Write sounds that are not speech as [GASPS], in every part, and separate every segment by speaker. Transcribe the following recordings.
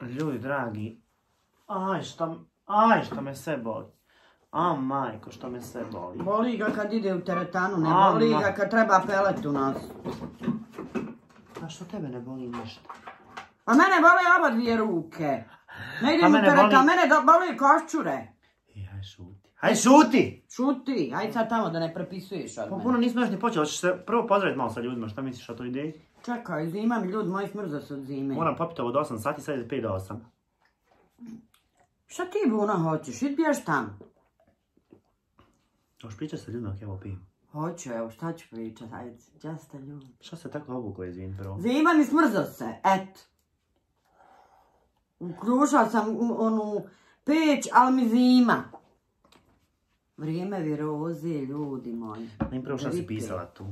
Speaker 1: Ljudi dragi, aj šta, aj šta me sve boli. A majko, što me sve boli.
Speaker 2: Boli ga kad ide u teretanu, ne
Speaker 1: A,
Speaker 2: boli
Speaker 1: ma.
Speaker 2: ga kad treba pelet u nas.
Speaker 1: A što tebe ne boli ništa?
Speaker 2: A mene bole oba dvije ruke. Ne idem u teretanu,
Speaker 1: boli-
Speaker 2: mene do, boli koščure.
Speaker 1: I, aj šuti. Aj šuti!
Speaker 2: Šuti, aj sad tamo da ne prepisuješ od
Speaker 1: Pa
Speaker 2: mene.
Speaker 1: puno nismo još ni počeli, hoćeš se prvo pozdraviti malo sa ljudima, šta misliš o toj ideji?
Speaker 2: Čekaj, zima mi ljud moj smrza se od zime.
Speaker 1: Moram popiti ovo od 8 sati, sad je 5 do 8.
Speaker 2: Šta ti Buna hoćeš? Idi bješ tam.
Speaker 1: Još priča sa ljudima, evo pijem.
Speaker 2: Hoću, evo, šta ću pričat, ajde, ste ljudi?
Speaker 1: Šta se tako obuko, izvin, prvo?
Speaker 2: Zima mi smrza se, et. Ukrušao sam onu peć, ali mi zima. Vrijeme virozije, ljudi moji.
Speaker 1: Ne prvo šta si pisala tu.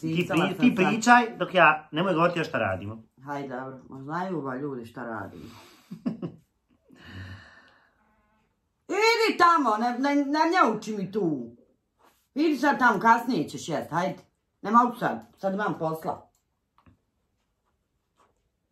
Speaker 1: Ti, pri, ti
Speaker 2: sad.
Speaker 1: pričaj, dok ja, nemoj govoriti još šta radimo.
Speaker 2: Hajde, dobro. Ma znaju ba ljudi šta radim. [LAUGHS] Idi tamo, ne, ne, ne njauči mi tu. Idi sad tamo, kasnije ćeš jest, hajde. Ne mogu sad, sad imam posla.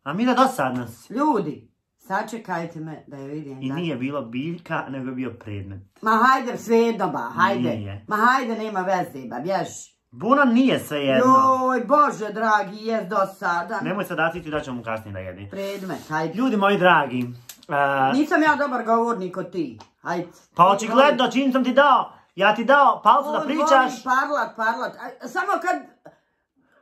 Speaker 1: A mi da dosadno si.
Speaker 2: Ljudi, sačekajte me da je vidim.
Speaker 1: I
Speaker 2: da-
Speaker 1: nije bilo biljka, nego je bio predmet.
Speaker 2: Ma hajde, svejedno ba, hajde.
Speaker 1: Nije.
Speaker 2: Ma hajde, nema veze ba, bješ.
Speaker 1: Buno nije sve jedno.
Speaker 2: Joj, bože dragi, jest dosadan.
Speaker 1: Nemoj sad dati da ćemo mu kasnije da jedi.
Speaker 2: Predmet, hajde.
Speaker 1: Ljudi moji dragi, a,
Speaker 2: Nisam ja dobar govornik od ti. Hajde.
Speaker 1: pa očigledno čim sam ti dao, ja ti dao palcu da pričaš.
Speaker 2: voli parlat, parlat. Samo kad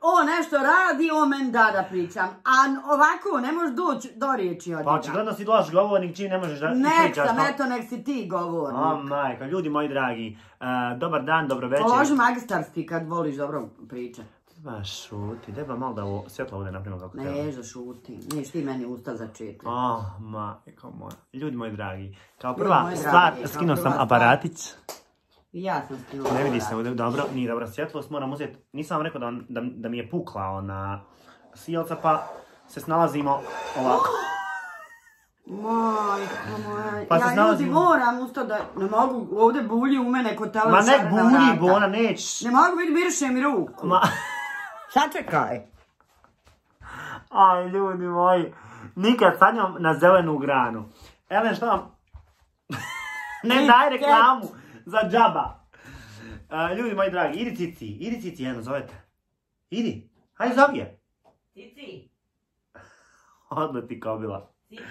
Speaker 2: on nešto radi, on meni da da pričam. A ovako ne možeš doći do riječi od
Speaker 1: Pa očigledno si loš govornik čim ne možeš da ti
Speaker 2: Nek
Speaker 1: pričaš.
Speaker 2: sam,
Speaker 1: pa-
Speaker 2: eto, nek si ti
Speaker 1: O
Speaker 2: govornik.
Speaker 1: majka, ljudi moji dragi, a, dobar dan, dobro večer.
Speaker 2: Položi magistarski kad voliš dobro pričat.
Speaker 1: Ma šuti, deba malo da ovo svjetlo ovdje napravimo kako treba.
Speaker 2: Ne, šuti. Neš ti meni usta začetli.
Speaker 1: Oh, majko moja. Ljudi moji dragi, kao prva stvar, skinuo sam aparatić.
Speaker 2: Ja sam skinula.
Speaker 1: Ne vidi se ovdje, dobro, nije dobra svjetlost, moram uzeti, nisam vam rekao da, da, da mi je pukla ona sijelca, pa se snalazimo ovako.
Speaker 2: Majko moja.
Speaker 1: Pa
Speaker 2: ja ljudi
Speaker 1: snalazimo-
Speaker 2: moram usto da... Ne mogu, ovdje bulji u mene kod
Speaker 1: Ma
Speaker 2: televizora
Speaker 1: nek
Speaker 2: na
Speaker 1: bulji. Bona, neć.
Speaker 2: Ne mogu biti birše mi ruku.
Speaker 1: Ma, [LAUGHS]
Speaker 2: Sačekaj.
Speaker 1: aj ljudi moji, nikad sanjam na zelenu granu. Elen, šta vam? [LAUGHS] ne daj reklamu za džaba. A, ljudi moji dragi, idi cici, idi cici jedno, zovete. Idi, hajde zovi je.
Speaker 2: Cici,
Speaker 1: Odmah ti kobila.
Speaker 2: cici.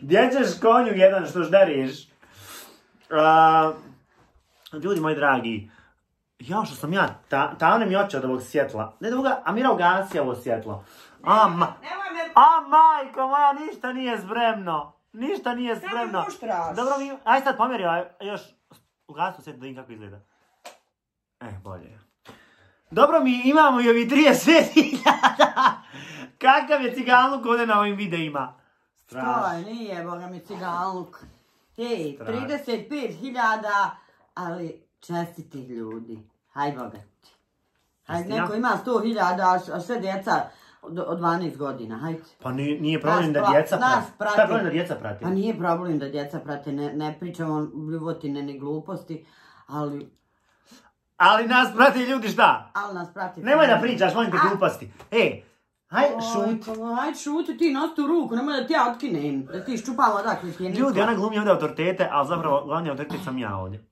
Speaker 1: Gdje ćeš konju jedan što žderiš? A, ljudi moji dragi, ja što sam ja, ta, tavne mi oči od ovog svjetla. Ne da Boga, a Mira ovo svjetlo. A, ma, a majko moja, ništa nije spremno. Ništa nije spremno. Dobro mi, aj sad pomjeri, aj, još ugasi svjetlo da vidim kako izgleda. E, bolje je. Dobro mi, imamo i ovi 35.000. [LAUGHS] Kakav je cigaluk ovdje na ovim videima? Strašno.
Speaker 2: To je, nije, boga mi cigaluk. Ej,
Speaker 1: Strašno.
Speaker 2: 35.000, ali čestiti ljudi. Haj boga ti. Hajde,
Speaker 1: Istina?
Speaker 2: neko ima 100.000, a- a sve djeca od, od 12 godina, hajde.
Speaker 1: Pa nije, nije problem
Speaker 2: Nas
Speaker 1: da djeca
Speaker 2: nas
Speaker 1: prati. Šta je problem da djeca prati?
Speaker 2: Pa nije problem da djeca prate, ne, ne pričamo bljuvotine ni gluposti, ali,
Speaker 1: Ali nas prati ljudi šta?
Speaker 2: ali nas prati.
Speaker 1: Nemoj da pričaš, molim te
Speaker 2: A-
Speaker 1: gluposti. Ej, haj šut.
Speaker 2: Oj, pa Hajde šuti ti, nosi tu ruku, nemoj da ti ja otkinem, da ti iščupam odakle ti je
Speaker 1: Ljudi,
Speaker 2: nikla.
Speaker 1: ona glumi ovdje autoritete, ali zapravo glavni autoritet sam ja ovdje.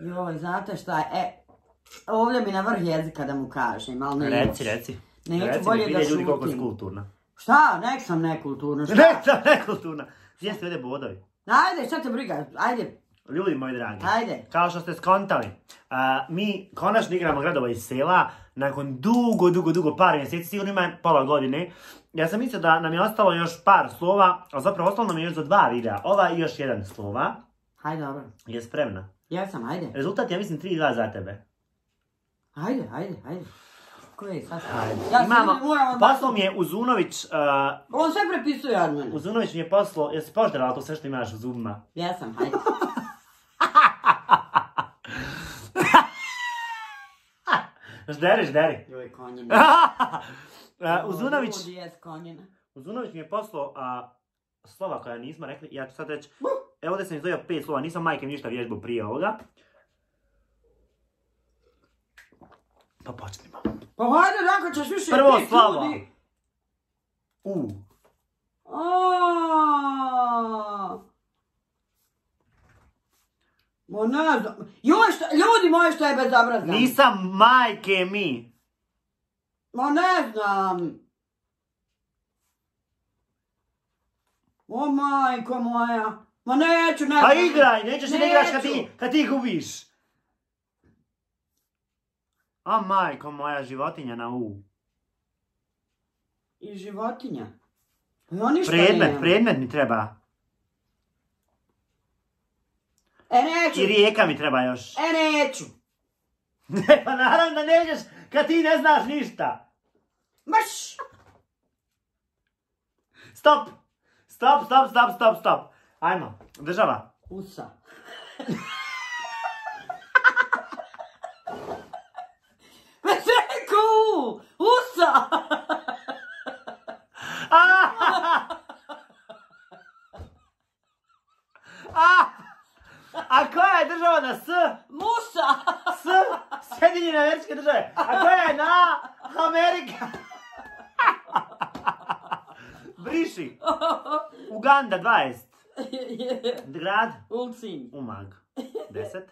Speaker 2: Joj, znate šta je, e, ovdje mi na vrh jezika da mu kažem, ali ne
Speaker 1: Reci, reci.
Speaker 2: Neću
Speaker 1: Reci,
Speaker 2: bolje
Speaker 1: nek
Speaker 2: da
Speaker 1: vide ljudi koliko si
Speaker 2: šutim.
Speaker 1: kulturna.
Speaker 2: Šta, nek sam nekulturno, šta?
Speaker 1: Ne, sam nekulturna. Gdje ste ovdje bodovi?
Speaker 2: Ajde, šta te briga, ajde,
Speaker 1: Ljudi moji dragi.
Speaker 2: ajde.
Speaker 1: Kao što ste skontali, a, mi konačno igramo gradova iz sela, nakon dugo, dugo, dugo, par mjeseci, sigurno ima pola godine. Ja sam mislio da nam je ostalo još par slova, a zapravo ostalo nam je još za dva videa. Ova i još jedan slova.
Speaker 2: Hajde, dobro.
Speaker 1: Je spremna.
Speaker 2: Jesam, ajde.
Speaker 1: Rezultat je, mislim, 3-2 za tebe.
Speaker 2: Ajde, ajde, ajde. Ko je sad? Ja
Speaker 1: Imamo,
Speaker 2: sam
Speaker 1: poslao mi je Uzunović, uh,
Speaker 2: On sve prepisuje od mene.
Speaker 1: Uzunović mi je poslao, jesi požderala to sve što imaš u zubima?
Speaker 2: Jesam, hajde. [LAUGHS]
Speaker 1: Žderi, žderi.
Speaker 2: Joj, konjina. [LAUGHS]
Speaker 1: Uh, Uzunović. Uzunović mi je poslao a, slova koja nismo rekli, ja ću sad reći, evo ovdje sam izdvojio pet slova, nisam majke ništa vježbu prije ovoga. Počnimo.
Speaker 2: Pa hajde, ako ćeš više
Speaker 1: Prvo
Speaker 2: pet
Speaker 1: slovo.
Speaker 2: ljudi.
Speaker 1: U.
Speaker 2: Aaaa. Ma ne znam. Joj, što, ljudi moji što je bezobrazno.
Speaker 1: Nisam majke mi.
Speaker 2: Ma ne znam. O majko moja. Ma neću, ne
Speaker 1: Pa igraj, nećeš da igraš kad ti,
Speaker 2: Neću.
Speaker 1: kad ti gubiš. A majko moja životinja na U.
Speaker 2: I životinja. Ništa
Speaker 1: Predmet, predmet mi treba.
Speaker 2: E neću.
Speaker 1: I rijeka mi treba još.
Speaker 2: E neću.
Speaker 1: Ne, pa naravno da nećeš kad ti ne znaš ništa.
Speaker 2: Maš.
Speaker 1: Stop! Stop, stop, stop, stop, stop. Ajmo, država.
Speaker 2: Usa. [LAUGHS] Već rekao, usa.
Speaker 1: A! A! A koja je država na S?
Speaker 2: Musa.
Speaker 1: S? Sjedinjene američke države. A koja je na Amerika? Briši. Uganda 20. Grad
Speaker 2: Ulcin.
Speaker 1: Umag 10.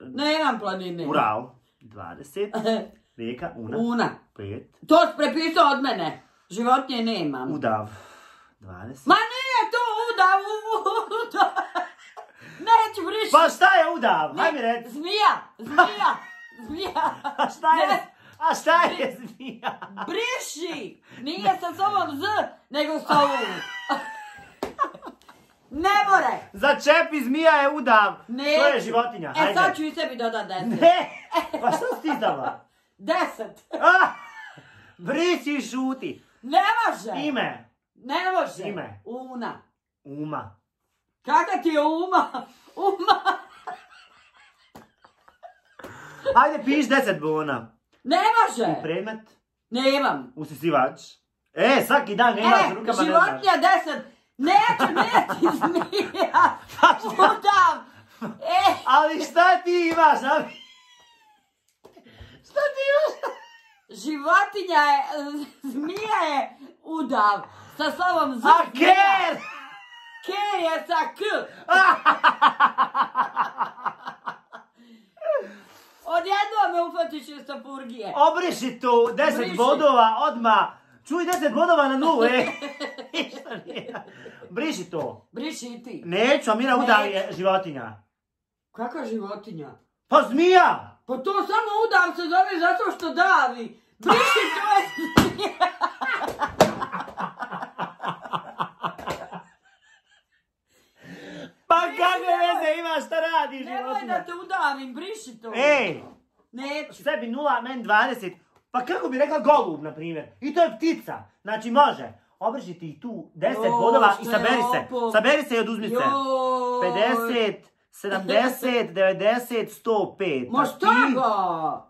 Speaker 2: Nemam planine.
Speaker 1: Ural 20. [LAUGHS] Rijeka Una
Speaker 2: Una.
Speaker 1: 5.
Speaker 2: To si prepisao od mene. Životinje nemam.
Speaker 1: Udav 20.
Speaker 2: Ma nije to udav, udav. Neću briši.
Speaker 1: Pa šta je udav?
Speaker 2: Ne,
Speaker 1: Hajde mi reci.
Speaker 2: Zmija, zmija, zmija.
Speaker 1: A šta je?
Speaker 2: Ne,
Speaker 1: A šta je zmija?
Speaker 2: briši. Nije sa sobom z, nego sa u. Ne more.
Speaker 1: Začepi zmija je udav.
Speaker 2: Neću.
Speaker 1: To je životinja.
Speaker 2: E
Speaker 1: Hajde.
Speaker 2: sad ću i sebi dodat deset.
Speaker 1: Ne! Pa što si ti dala?
Speaker 2: Deset. [LAUGHS]
Speaker 1: Ah! Brisi i šuti.
Speaker 2: Ne može.
Speaker 1: Ime.
Speaker 2: Ne može.
Speaker 1: Ime.
Speaker 2: Una.
Speaker 1: Uma.
Speaker 2: Kaka ti je uma? [LAUGHS] Uma.
Speaker 1: Hajde piš deset bona.
Speaker 2: Ne može.
Speaker 1: Predmet.
Speaker 2: Nemam.
Speaker 1: Usisivač. E, svaki dan nemaš
Speaker 2: E,
Speaker 1: rukama ne znaš.
Speaker 2: životinja deset. Neću, [LAUGHS] neću, zmija.
Speaker 1: Pa šta?
Speaker 2: Udav. E,
Speaker 1: Ali šta ti imaš? Šta ti
Speaker 2: životinja je, zmija je udav. Sa sobom z.
Speaker 1: A ker!
Speaker 2: Ke je sa k. Odjednom me ufatiš iz sapurgije.
Speaker 1: Obriši tu deset
Speaker 2: Briši.
Speaker 1: bodova odmah. Čuj deset bodova na nulu, e. [LAUGHS] Briši to.
Speaker 2: Briši i ti.
Speaker 1: Neću, a Mira udav je životinja.
Speaker 2: Kakva životinja?
Speaker 1: Pa zmija!
Speaker 2: Pa to samo udav se zove zato što davi. Briši to je.
Speaker 1: Pa kakve veze ima šta radi
Speaker 2: Nemoj
Speaker 1: životinja?
Speaker 2: da te udavim, briši to.
Speaker 1: Ej,
Speaker 2: Neću.
Speaker 1: sebi nula, meni 20. Pa kako bi rekla golub, na primjer? I to je ptica. Znači može. Obriši ti tu 10
Speaker 2: Jo,
Speaker 1: bodova i saberi se. Saberi se i oduzmi se.
Speaker 2: Joj.
Speaker 1: 50, 70, 90, 105.
Speaker 2: Ma šta
Speaker 1: ti-
Speaker 2: ga?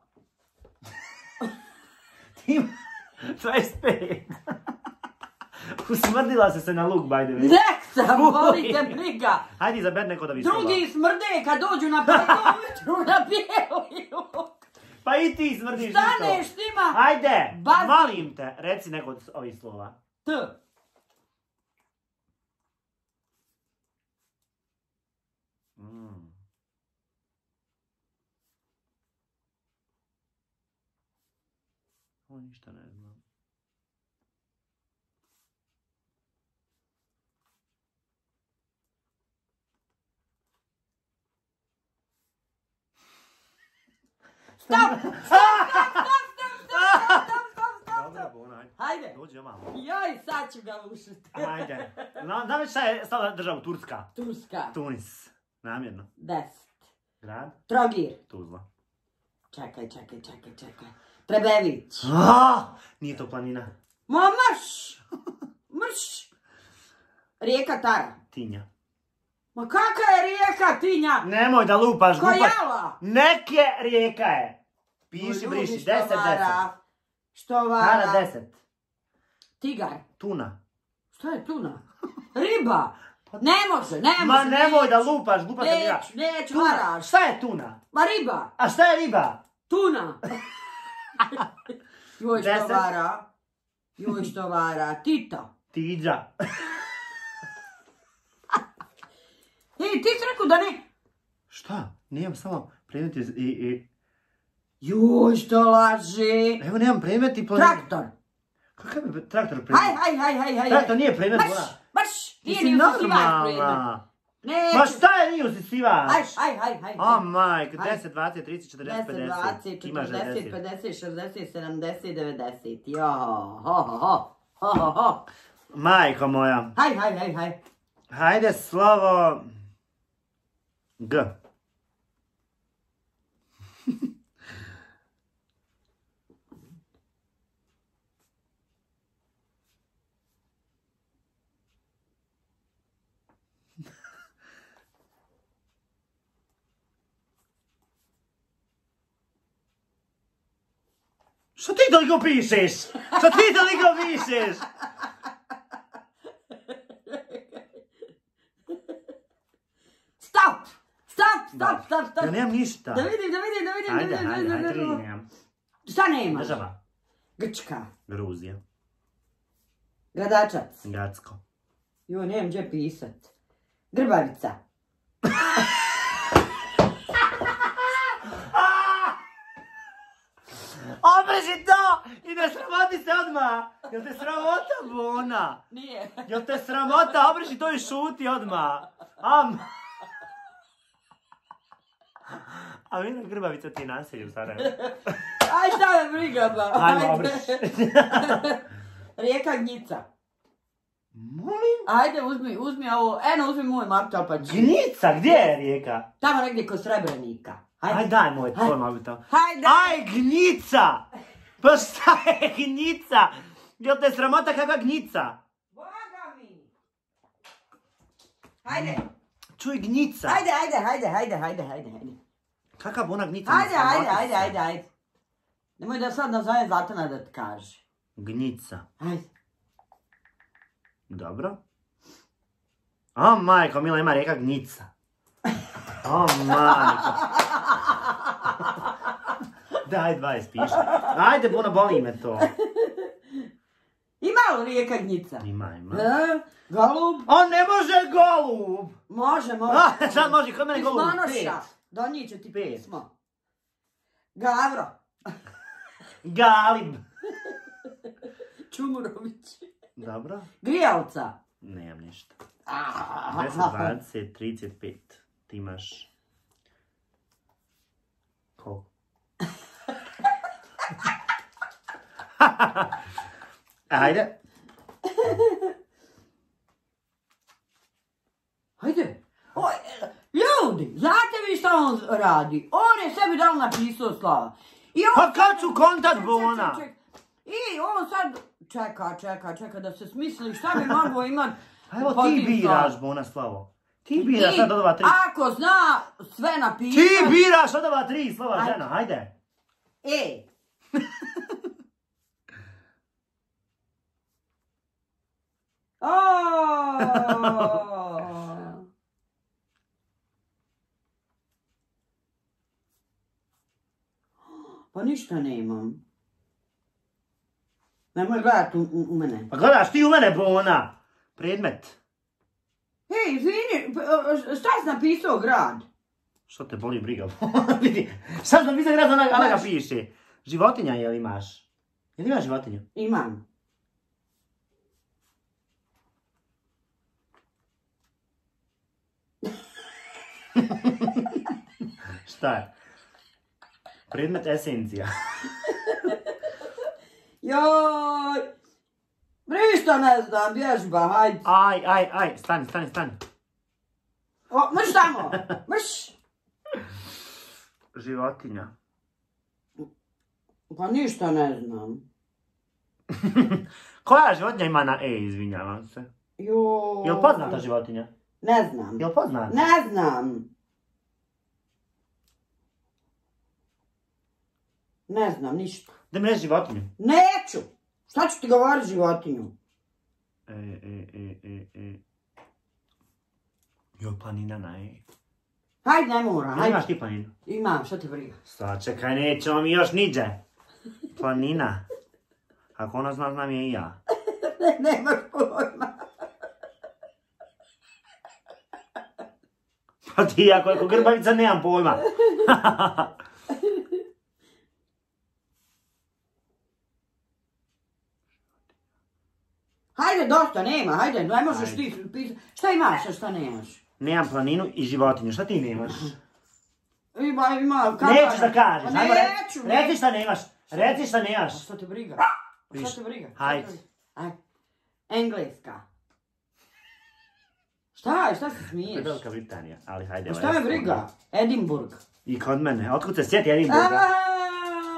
Speaker 2: [LAUGHS]
Speaker 1: Ti ima 25. [LAUGHS] Usmrdila se se na luk, by the way.
Speaker 2: Nek sam, boli te briga.
Speaker 1: Hajde izaberi neko da vi.
Speaker 2: Drugi smrde kad dođu na peto ujutru [LAUGHS] na bijeli luk.
Speaker 1: Pa i ti smrdiš isto.
Speaker 2: Staneš njima.
Speaker 1: Hajde,
Speaker 2: Bazi.
Speaker 1: molim te, reci neko od ovih slova.
Speaker 2: T.
Speaker 1: O, ništa ne znam.
Speaker 2: Stop! [LAUGHS]
Speaker 1: Dobro, Bona, ajde.
Speaker 2: Hajde.
Speaker 1: Dođi malo.
Speaker 2: Joj, sad ću ga ušiti.
Speaker 1: Ajde. No, da li šta je stavila državu Turska?
Speaker 2: Turska.
Speaker 1: Tunis. Namjerno.
Speaker 2: Deset.
Speaker 1: Grad?
Speaker 2: Trogir.
Speaker 1: Tuzla.
Speaker 2: Čekaj, čekaj, čekaj, čekaj. Trebević.
Speaker 1: Nije to planina.
Speaker 2: Ma mrš! [LAUGHS] Mrš! Rijeka Tara.
Speaker 1: Tinja.
Speaker 2: Ma kaka je rijeka Tinja?
Speaker 1: Nemoj da lupaš, glupaš.
Speaker 2: Kojala!
Speaker 1: Neke rijeka je. Piši, briši. Deset, deset.
Speaker 2: Što vara?
Speaker 1: Tara, deset.
Speaker 2: Tigar.
Speaker 1: Tuna.
Speaker 2: Šta je tuna? Riba. Ne može, ne može.
Speaker 1: Ma nemoj da lupaš, glupa ja.
Speaker 2: Neću, varaš.
Speaker 1: Šta je tuna?
Speaker 2: Ma riba.
Speaker 1: A šta je riba?
Speaker 2: Tuna. [LAUGHS] [LAUGHS] Joj što
Speaker 1: Deset.
Speaker 2: vara. Joj što vara. Tito.
Speaker 1: Tiđa. [LAUGHS]
Speaker 2: Ej, ti si rekao da ne...
Speaker 1: Šta? Nijem samo predmet iz- i, i...
Speaker 2: Joj, što laži.
Speaker 1: Evo nemam predmet i planet.
Speaker 2: Traktor.
Speaker 1: Kakav je traktor predmet?
Speaker 2: Haj, haj, haj, haj, haj.
Speaker 1: Traktor nije predmet,
Speaker 2: baš,
Speaker 1: Ti
Speaker 2: nije ni usisivač predmet.
Speaker 1: Ma šta je nije usisivač?
Speaker 2: Haj, haj, haj, haj.
Speaker 1: O
Speaker 2: Haj.
Speaker 1: 10, 20, 30, 40,
Speaker 2: 10,
Speaker 1: 50.
Speaker 2: 20,
Speaker 1: Imaš
Speaker 2: 40,
Speaker 1: 90.
Speaker 2: 50, 60, 70, 90. Jo, ho, ho, ho, ho, ho, ho.
Speaker 1: Majko moja.
Speaker 2: Haj, haj, haj, haj.
Speaker 1: Hajde slovo... G. Što ti toliko pišeš? Što ti toliko pišeš?
Speaker 2: Stop! Stop, stop,
Speaker 1: Da.
Speaker 2: stop, stop.
Speaker 1: Ja nemam ništa.
Speaker 2: Da vidim, da vidim, da vidim,
Speaker 1: Ajde,
Speaker 2: da vidim,
Speaker 1: ajde,
Speaker 2: da
Speaker 1: ajde,
Speaker 2: vidim, da
Speaker 1: vidi,
Speaker 2: vidim.
Speaker 1: nemam.
Speaker 2: Šta nema?
Speaker 1: Država.
Speaker 2: Grčka.
Speaker 1: Gruzija.
Speaker 2: Gradačac.
Speaker 1: Gradsko.
Speaker 2: Joj, nemam gdje pisat. Grbavica. [LAUGHS]
Speaker 1: Obrži to! I ne sramoti se odmah! Jel te sramota, Bona?
Speaker 2: Nije. [LAUGHS]
Speaker 1: Jel te sramota? Obrži to i šuti odmah! Am! A mi na Grbavica ti je naselje u Sarajevu. [LAUGHS]
Speaker 2: Aj, šta me briga, ba.
Speaker 1: Ajmo, obrži. [LAUGHS]
Speaker 2: Rijeka Gnjica.
Speaker 1: Molim?
Speaker 2: Ajde, uzmi, uzmi ovo. Eno, uzmi moj martel pa.
Speaker 1: Gnica, gdje je rijeka?
Speaker 2: Tamo negdje kod Srebrenika.
Speaker 1: Aj
Speaker 2: Ajde.
Speaker 1: daj moj
Speaker 2: Aj.
Speaker 1: tvoj mobitel.
Speaker 2: Hajde.
Speaker 1: Aj, gnjica! Pa šta je gnjica? Jel te sramota kakva gnjica?
Speaker 2: Boga mi. Hajde.
Speaker 1: Čuj, gnjica.
Speaker 2: Hajde, hajde, hajde, hajde, hajde, hajde, hajde.
Speaker 1: Kakav ona sramoti
Speaker 2: hajde,
Speaker 1: se.
Speaker 2: hajde, hajde, hajde. Nemoj da sad nazovem Zlatana da ti kaže.
Speaker 1: Gnjica.
Speaker 2: Hajde.
Speaker 1: Dobro. O, majko, Mila, ima rijeka gnjica. O, majko. Daj, 20 piše. Ajde, Bona, boli me to.
Speaker 2: Ima li rijeka Gnjica?
Speaker 1: Ima, ima.
Speaker 2: E, Golub?
Speaker 1: On ne može golub!
Speaker 2: Može, [LAUGHS] može.
Speaker 1: A, sad može, kod mene golub.
Speaker 2: Pismanoša.
Speaker 1: Pet.
Speaker 2: Donijet ću ti pismo. Gavro.
Speaker 1: Galib. [LAUGHS]
Speaker 2: Čumurović.
Speaker 1: Dobro.
Speaker 2: Grijalca.
Speaker 1: Nemam ništa.
Speaker 2: Ah,
Speaker 1: 10, 20, 35. Ti imaš... Koliko? [LAUGHS] Ajde.
Speaker 2: Hajde. O, ljudi, znate vi šta on radi? On je sebi dal napisao slava. I on
Speaker 1: Pa kad ću kontat
Speaker 2: Ček,
Speaker 1: Bona?
Speaker 2: I on sad čeka, čeka, čeka da se smisli šta bi moglo imat.
Speaker 1: Pa evo ti biraš. Bona Slavo. Ti biraš sad ova tri.
Speaker 2: Ako zna sve napisat.
Speaker 1: Ti biraš od ova tri slova
Speaker 2: Ajde.
Speaker 1: žena, hajde.
Speaker 2: E. [LAUGHS] [LAUGHS] Pa ništa nemam. Nemoj gledat u, u, u mene.
Speaker 1: Pa gledaš ti u mene, Bona. Predmet.
Speaker 2: Hej, izvini, šta si napisao grad?
Speaker 1: Što te boli briga? [LAUGHS] Vidi, šta sam napisao grad, ona, ona ga piše. Životinja jel imaš? Jel imaš životinju?
Speaker 2: Imam. [LAUGHS]
Speaker 1: Šta je? Predmet esencija. [LAUGHS]
Speaker 2: Joj! Ništa ne znam, vježba, hajde.
Speaker 1: Aj, aj, aj, stani, stani, stani.
Speaker 2: O, mrš tamo, [LAUGHS] mrš.
Speaker 1: Životinja.
Speaker 2: Pa ništa ne znam. [LAUGHS]
Speaker 1: Koja životinja ima na E, izvinjavam se?
Speaker 2: Joj.
Speaker 1: Jel poznata životinja?
Speaker 2: Ne znam.
Speaker 1: Jel poznata?
Speaker 2: Ne znam. Ne znam, ništa.
Speaker 1: Da mi reći životinju.
Speaker 2: Neću. Šta ću ti govoriti životinju?
Speaker 1: E, e, e, e, e. Joj, planina na E.
Speaker 2: Hajde, ne mora, hajde.
Speaker 1: imaš ti planinu?
Speaker 2: Imam, šta te briga?
Speaker 1: Sad čekaj, nećemo mi još niđe. Planina. Ako ona zna, znam je i ja.
Speaker 2: Ne, nemaš pojma.
Speaker 1: Pa ti, ako je ko grbavica, nemam pojma. [LAUGHS]
Speaker 2: Hajde, dosta, nema, hajde, ne možeš
Speaker 1: Ajde.
Speaker 2: ti pisati. Šta imaš, a šta nemaš?
Speaker 1: nemam planinu i životinju, šta ti nemaš?
Speaker 2: Ima, ima, kako
Speaker 1: Nećeš da kažeš,
Speaker 2: Pa
Speaker 1: ajmo re-
Speaker 2: neću,
Speaker 1: reci šta nemaš, reci šta nemaš.
Speaker 2: A šta te briga? A šta te briga?
Speaker 1: hajde.
Speaker 2: Ajde. Engleska. Šta je, šta se
Speaker 1: To je
Speaker 2: smiješ?
Speaker 1: Velika Britanija, ali hajde.
Speaker 2: Šta me briga? Edinburg.
Speaker 1: I kod mene, otkud se sjeti Edinburga?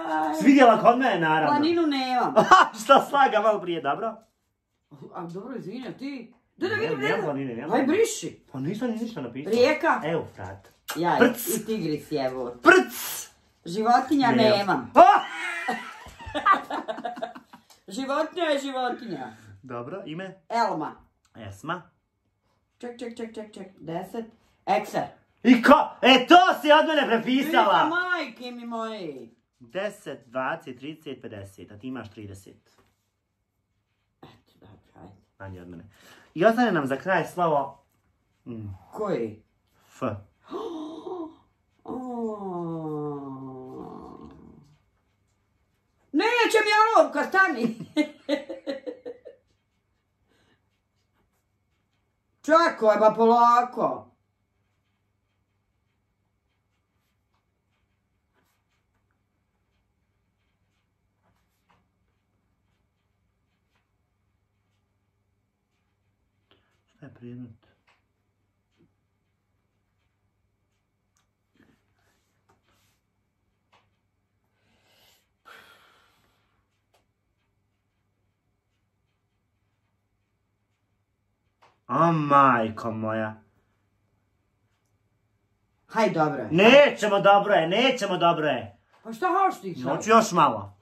Speaker 2: Aj,
Speaker 1: Svidjela kod mene, naravno.
Speaker 2: Planinu nemam. [LAUGHS]
Speaker 1: šta slaga malo prije, dobro?
Speaker 2: A dobro, izvini, ti? Da, da vidim,
Speaker 1: nemam
Speaker 2: Aj,
Speaker 1: planine.
Speaker 2: briši.
Speaker 1: Pa nisam ni ništa napisao.
Speaker 2: Rijeka.
Speaker 1: Evo, frat.
Speaker 2: Ja,
Speaker 1: Prc.
Speaker 2: i tigris jevo.
Speaker 1: Prc!
Speaker 2: Životinja
Speaker 1: Ne.
Speaker 2: nemam.
Speaker 1: Ah! [LAUGHS]
Speaker 2: Životinja je životinja.
Speaker 1: Dobro, ime?
Speaker 2: Elma.
Speaker 1: Esma.
Speaker 2: Ček, ček, ček, ček, ček. Deset. Ekser.
Speaker 1: I ko? E, to si od mene
Speaker 2: Pisa
Speaker 1: prepisala!
Speaker 2: majke mi moje.
Speaker 1: 10, 20, 30, 50, a ti imaš 30. Manje od mene. I ostane nam za kraj slovo mm,
Speaker 2: Koji?
Speaker 1: F. [GASPS]
Speaker 2: Neće mi olovka, stani. [LAUGHS] Čekaj, ba polako.
Speaker 1: Šta je? O majko moja.
Speaker 2: Haj, dobro je.
Speaker 1: Nećemo dobro je, nećemo dobro je.
Speaker 2: Pa šta hoš ti sad?
Speaker 1: Hoću još malo.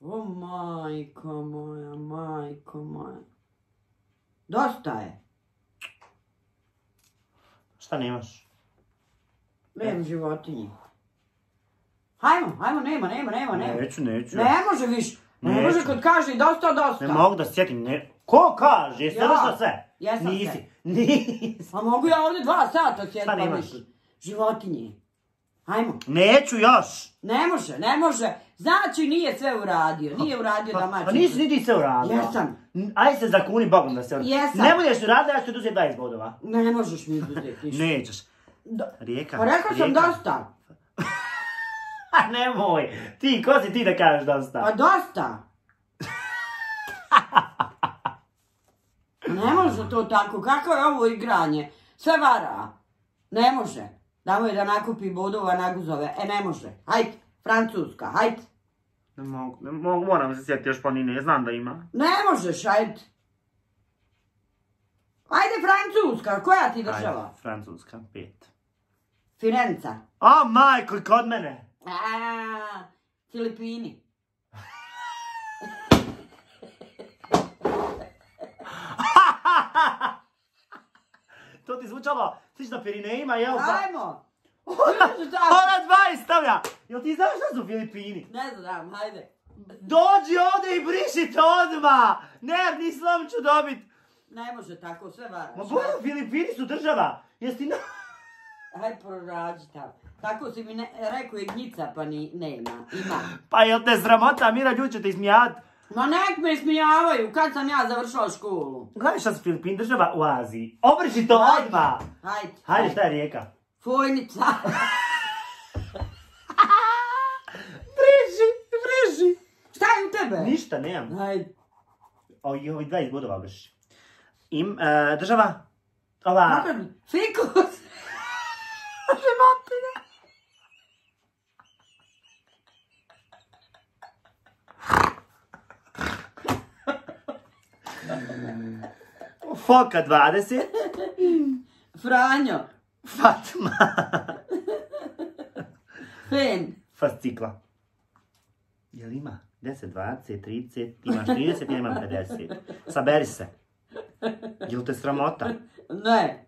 Speaker 2: O majko moja, majko moja. Dosta je.
Speaker 1: Šta nemaš?
Speaker 2: Nemam životinje. Hajmo, hajmo, nema, nema, nema, nema.
Speaker 1: Neću, neću.
Speaker 2: Ne može više. Ne
Speaker 1: Neću.
Speaker 2: može kad kaže dosta, dosta.
Speaker 1: Ne mogu da sjetim, ne... Ko kaže? Jesi
Speaker 2: ja.
Speaker 1: sve?
Speaker 2: Jesam
Speaker 1: Nisi.
Speaker 2: sve. [LAUGHS]
Speaker 1: Nisi.
Speaker 2: Pa mogu ja ovdje dva sata sjediti
Speaker 1: Šta
Speaker 2: pa
Speaker 1: nemaš?
Speaker 2: Životinje. Hajmo.
Speaker 1: Neću još.
Speaker 2: Ne može, ne može. Znači nije sve uradio. Nije uradio
Speaker 1: Pa,
Speaker 2: domaći.
Speaker 1: pa nisi niti se uradio.
Speaker 2: Jesam.
Speaker 1: Aj se zakuni Bogom da se uradio.
Speaker 2: Jesam.
Speaker 1: Ne budeš uradio, ja ću ti oduzeti 20 bodova.
Speaker 2: Ne možeš mi uzeti ništa. [LAUGHS]
Speaker 1: Nećeš.
Speaker 2: Do-
Speaker 1: Rijeka.
Speaker 2: Pa rekao sam dosta. [LAUGHS]
Speaker 1: A nemoj. Ti, ko si ti da kažeš dosta?
Speaker 2: Pa dosta. [LAUGHS] Ne može to tako. Kako je ovo igranje? Sve vara. Ne može. Damo je da nakupi bodova na guzove. E, ne može. Hajde, Francuska, hajde.
Speaker 1: Ne mogu, ne mogu, moram se sjetiti još planine, znam da ima.
Speaker 2: Ne možeš, hajde. Ajde, Francuska, koja ti država?
Speaker 1: Ajde, Francuska, pet.
Speaker 2: Firenca.
Speaker 1: O, majko, i kod mene.
Speaker 2: A, Filipini. [LAUGHS]
Speaker 1: To ti zvučalo, ti na Pirinejima, jel da?
Speaker 2: Ajmo. [LAUGHS]
Speaker 1: Ona dva stavlja. Jel ti znaš šta su Filipini?
Speaker 2: Ne znam, hajde.
Speaker 1: Dođi ovdje i briši to odmah! Ne, ni slom ću dobit.
Speaker 2: Ne može tako, sve varaš.
Speaker 1: Ma boju, Filipini su država. Jesi na... [LAUGHS]
Speaker 2: Hajde prorađi tamo. Tako si mi ne, rekao je gnjica, pa ni, nema. Ima.
Speaker 1: Pa jel te sramota, Mira Đuć će te ismijat.
Speaker 2: Ma nek me smijavaju, kad sam ja završila školu.
Speaker 1: Gledaj šta su Filipini država u Aziji. Obriši to
Speaker 2: Hajde.
Speaker 1: odmah.
Speaker 2: Hajde.
Speaker 1: Hajde, šta je rijeka?
Speaker 2: Fojnica. [LAUGHS]
Speaker 1: Briši, briši.
Speaker 2: Šta je u tebe?
Speaker 1: Ništa, nemam.
Speaker 2: Hajde.
Speaker 1: O, i ovi 20 bodova briši. Im, e, država? Ova...
Speaker 2: Fikus.
Speaker 1: Životinja. Foka 20.
Speaker 2: Franjo.
Speaker 1: Fatma.
Speaker 2: Fen.
Speaker 1: Fascikla. Jel ima? 10, 20, 30, imaš 30, ja imam 50. Saberi se. Jel te sramota?
Speaker 2: Ne.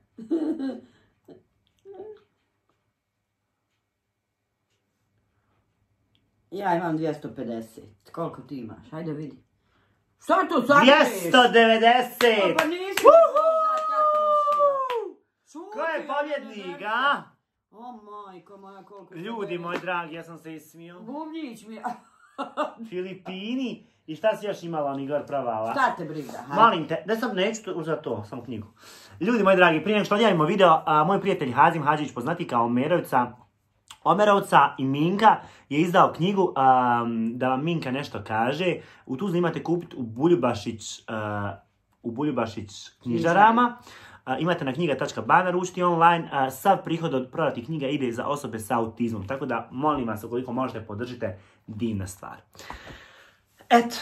Speaker 2: Ja imam 250. Koliko ti imaš? Hajde vidi. Šta to sad
Speaker 1: 290!
Speaker 2: Pa nisi.
Speaker 1: Ko je pobjednik,
Speaker 2: ne-
Speaker 1: a?
Speaker 2: O majko moja, koliko...
Speaker 1: Ljudi moji dragi, ja sam se ismio.
Speaker 2: Bubnjić mi... [LAUGHS]
Speaker 1: Filipini. I šta si još imala on Igor pravala?
Speaker 2: Šta te briga, hajde.
Speaker 1: Molim te, da sam neću za to, sam knjigu. Ljudi moji dragi, prije nego što odjavimo video, a, moj prijatelj Hazim Hadžić, poznati kao Omerovca, Omerovca i Minka je izdao knjigu da vam Minka nešto kaže. U Tuzli imate kupiti u Buljubašić, a, u Buljubašić knjižarama. A, imate na knjiga.ba naručiti online. A, sav prihod od prodati knjiga ide za osobe sa autizmom. Tako da, molim vas, ukoliko možete, podržite divna stvar. Eto,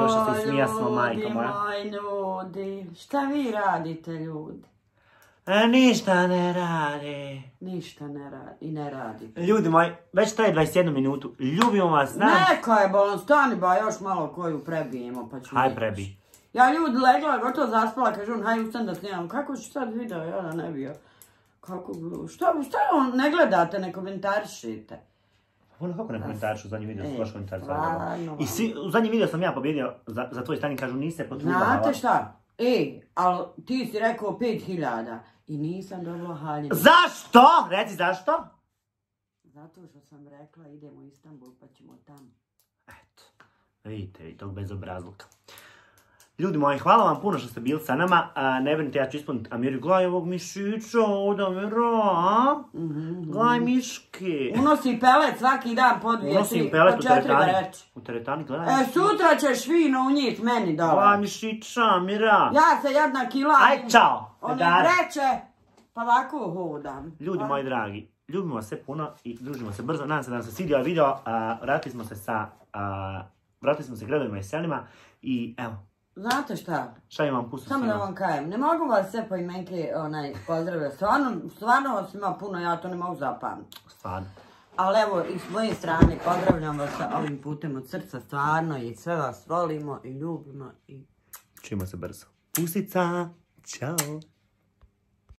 Speaker 1: Još se smijasmo, majko
Speaker 2: ljudi
Speaker 1: moja.
Speaker 2: ljudi. Šta vi radite, ljudi?
Speaker 1: E, ništa ne radi.
Speaker 2: Ništa ne radi i ne radite.
Speaker 1: Ljudi moji, već to je 21 minutu. Ljubimo vas, znam.
Speaker 2: Neka je bolon, stani ba još malo koju prebijemo pa ću
Speaker 1: Haj prebi.
Speaker 2: Ja ljudi legla, gotovo zaspala, kaže on, haj ustan da snimam. Kako ću sad video, ja da ne bio. Kako, šta, šta on, ne gledate, ne komentarišite.
Speaker 1: Ono kako ne komentariš u zadnji video,
Speaker 2: E,
Speaker 1: loš komentar.
Speaker 2: stvarno,
Speaker 1: I svi, u zadnji video sam ja pobjedio za, za tvoj stanje, kažu niste potrudila.
Speaker 2: Znate šta? E, ali ti si rekao 5000 i nisam dobila haljinu.
Speaker 1: Zašto? Reci zašto?
Speaker 2: Zato što sam rekla idemo u Istanbul pa ćemo tamo.
Speaker 1: Eto, vidite i tog bezobrazluka. Ljudi moji, hvala vam puno što ste bili sa nama. A, ne brinite, ja ću ispuniti Amiru. Gledaj ovog mišića, od Amira, a?
Speaker 2: Mhm.
Speaker 1: Gledaj miške.
Speaker 2: Unosi pelet svaki dan po dvije,
Speaker 1: Unosim
Speaker 2: tri,
Speaker 1: pelet
Speaker 2: po
Speaker 1: u
Speaker 2: četiri
Speaker 1: teretani.
Speaker 2: bereči.
Speaker 1: U teretani, gledaj.
Speaker 2: E, sutra ćeš fino unijeti meni
Speaker 1: Gledaj
Speaker 2: dole.
Speaker 1: mišića, Amira.
Speaker 2: Ja se jedna kila...
Speaker 1: Aj, čao.
Speaker 2: One
Speaker 1: Medar.
Speaker 2: vreće, pa ovako hodam.
Speaker 1: Ljudi
Speaker 2: Pa-
Speaker 1: moji dragi, ljubimo vas sve puno i družimo se brzo. Nadam se da vam se svidio ovaj video. A, vratili smo se sa... A, vratili smo se gradovima i selima. I evo,
Speaker 2: Znate šta?
Speaker 1: šaljem vam pusu
Speaker 2: Samo da vam kajem, ne mogu vas sve po imenke onaj, pozdrave. Stvarno, stvarno vas ima puno, ja to ne mogu zapamtiti.
Speaker 1: Stvarno.
Speaker 2: Ali evo, i s moje strane pozdravljam vas ovim putem od srca, stvarno, i sve vas volimo i ljubimo i
Speaker 1: Čujemo se brzo. Pusica. Ćao.